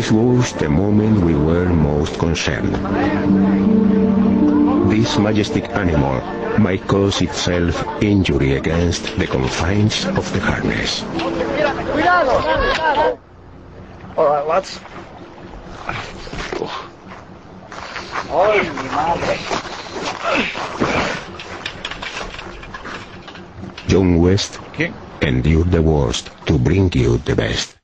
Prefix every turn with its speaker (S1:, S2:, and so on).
S1: This was the moment we were most concerned. This majestic animal might cause itself injury against the confines of the harness.
S2: All right, lads. Oh, my madre.
S1: John West endured the worst to bring you the best.